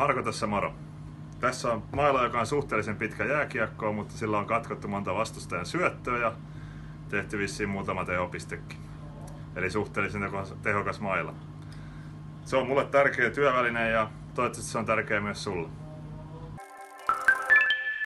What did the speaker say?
Marko tässä moro. Tässä on maila, joka on suhteellisen pitkä jääkiekko, mutta sillä on katkottu monta vastustajan syöttöä ja tehty vissiin muutama tehopistekin. Eli suhteellisen tehokas maila. Se on mulle tärkeä työväline ja toivottavasti se on tärkeä myös sulle.